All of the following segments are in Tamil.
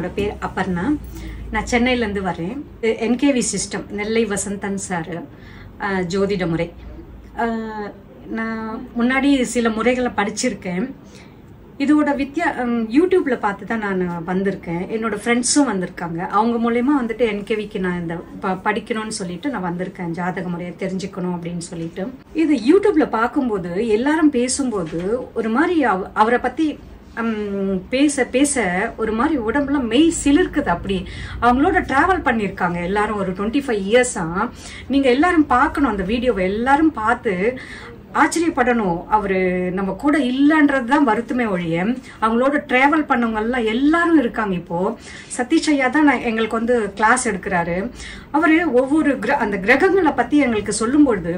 என்னோட பேர் அப்பர்ணா நான் சென்னையிலேருந்து வரேன். NKV system Nellai Vasanthan sir ஜோதிட முறை நான் முன்னாடி சில முறைகளை படிச்சிருக்கேன். இதோட வித்யா யூடியூப்பில் யூடியூப்ல பார்த்து தான் நான் வந்திருக்கேன். என்னோட ஃப்ரெண்ட்ஸும் வந்திருக்காங்க. அவங்க மூலயமா வந்துட்டு என்கேவிக்கு நான் இந்த ப- படிக்கணும்னு சொல்லிட்டு நான் வந்திருக்கேன். ஜாதக முறையை தெரிஞ்சுக்கணும் அப்படின்னு சொல்லிட்டு. இது யூடியூப்ல பார்க்கும்போது எல்லாரும் பேசும்போது ஒரு மாதிரி அவ- அவரை பத்தி பேச பேச ஒரு மாதிரி உடம்புல மெய் சிலிர்க்குது அப்படி. அவங்களோட டிராவல் பண்ணியிருக்காங்க எல்லாரும் ஒரு டுவெண்ட்டி ஃபைவ் இயர்ஸா நீங்க எல்லாரும் பார்க்கணும் அந்த வீடியோவை எல்லாரும் பார்த்து ஆச்சரியப்படணும். அவரு நம்ம கூட இல்லைன்றது தான் வருத்தமே ஒழிய அவங்களோட டிராவல் பண்ணவங்கெல்லாம் எல்லாரும் இருக்காங்க இப்போ. சதீஷ் ஐயா தான் நான் எங்களுக்கு வந்து கிளாஸ் எடுக்கிறாரு. அவரு ஒவ்வொரு கிர அந்த கிரகங்களை பத்தி எங்களுக்கு சொல்லும்பொழுது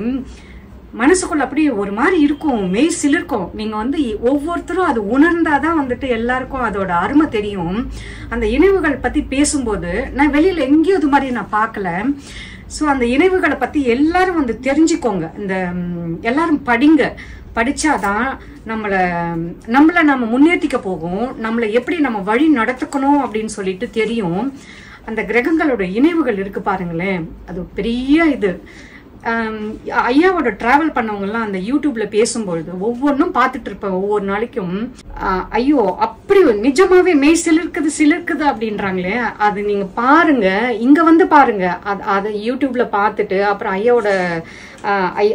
மனசுக்குள்ள அப்படியே ஒரு மாதிரி இருக்கும் மெய் சிலிர்க்கும். நீங்க வந்து ஒவ்வொருத்தரும் அது உணர்ந்தாதான் வந்துட்டு எல்லாருக்கும் அதோட அருமை தெரியும். அந்த இணைவுகள் பத்தி பேசும்போது நான் வெளியில எங்கேயும் இது மாதிரி நான் பார்க்கல. ஸோ அந்த இணைவுகளை பத்தி எல்லாரும் வந்து தெரிஞ்சுக்கோங்க. இந்த எல்லாரும் படிங்க. படிச்சாதான் நம்மளை நம்மளை நம்ம முன்னேற்றிக்க போகும். நம்மளை எப்படி நம்ம வழி நடத்துக்கணும் அப்படின்னு சொல்லிட்டு தெரியும். அந்த கிரகங்களோட இணைவுகள் இருக்கு பாருங்களேன். அது பெரிய இது. ஐயாவோட டிராவல் பண்ணவங்கலாம் அந்த யூடியூப்ல பேசும்பொழுது ஒவ்வொன்றும் பார்த்துட்டு இருப்பேன் ஒவ்வொரு நாளைக்கும் ஐயோ அப்படி நிஜமாவே மெய் சிலிர்க்குது சிலிர்க்குது அப்படின்றாங்களே. அது நீங்க பாருங்க இங்க வந்து பாருங்க. அது அதை யூடியூப்ல பார்த்துட்டு அப்புறம் ஐயாவோட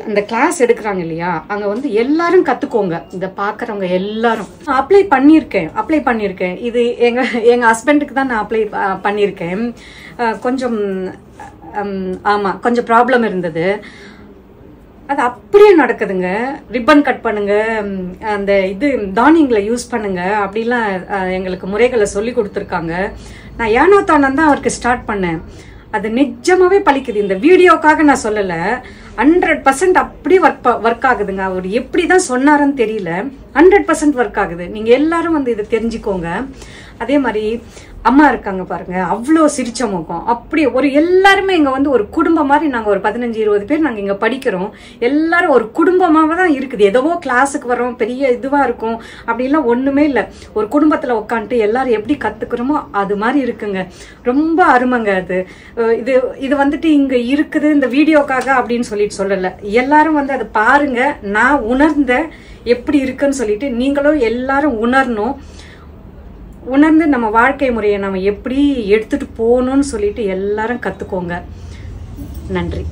அந்த கிளாஸ் எடுக்கிறாங்க இல்லையா அங்க வந்து எல்லாரும் கத்துக்கோங்க. இதை பாக்குறவங்க எல்லாரும். அப்ளை பண்ணியிருக்கேன் அப்ளை பண்ணியிருக்கேன். இது எங்க எங்க ஹஸ்பண்டுக்கு தான் நான் அப்ளை பண்ணியிருக்கேன். கொஞ்சம் ஆமாம் ஆமா கொஞ்சம் ப்ராப்ளம் இருந்தது. அது அப்படியே நடக்குதுங்க. ரிப்பன் கட் பண்ணுங்க அந்த இது தானியங்களை யூஸ் பண்ணுங்க அப்படிலாம் எங்களுக்கு முறைகளை சொல்லி கொடுத்துருக்காங்க. நான் ஏனோ தானம் தான் அவருக்கு ஸ்டார்ட் பண்ணேன். அது நிஜமாவே பழிக்குது. இந்த வீடியோக்காக நான் சொல்லல. ஹண்ட்ரட் பர்சன்ட் அப்படி ஒர்க் ஒர்க் ஆகுதுங்க. அவர் எப்படி தான் சொன்னாருன்னு தெரியல. ஹண்ட்ரட் பர்சன்ட் ஒர்க் ஆகுது. நீங்கள் எல்லாரும் வந்து இதை தெரிஞ்சுக்கோங்க. அதே மாதிரி அம்மா இருக்காங்க பாருங்க அவ்வளோ சிரிச்ச முகம். அப்படி ஒரு எல்லாருமே இங்கே வந்து ஒரு குடும்பம் மாதிரி நாங்கள் ஒரு பதினஞ்சு இருபது பேர் நாங்கள் இங்கே படிக்கிறோம். எல்லாரும் ஒரு குடும்பமாக தான் இருக்குது. ஏதோ கிளாஸுக்கு வரோம் பெரிய இதுவாக இருக்கும். அப்படிலாம் ஒன்றுமே இல்லை. ஒரு குடும்பத்தில் உட்காந்துட்டு எல்லாரும் எப்படி கத்துக்கிறோமோ அது மாதிரி இருக்குங்க. ரொம்ப அருமைங்க அது. இது இது வந்துட்டு இங்கே இருக்குது இந்த வீடியோக்காக அப்படின்னு சொல்லிட்டு சொல்லலை. எல்லாரும் வந்து அதை பாருங்க. நான் உணர்ந்த எப்படி இருக்குன்னு சொல்லிட்டு நீங்களும் எல்லாரும் உணரணும். உணர்ந்து நம்ம வாழ்க்கை முறையை நம்ம எப்படி எடுத்துட்டு போகணும்னு சொல்லிட்டு எல்லாரும் கத்துக்கோங்க. நன்றி.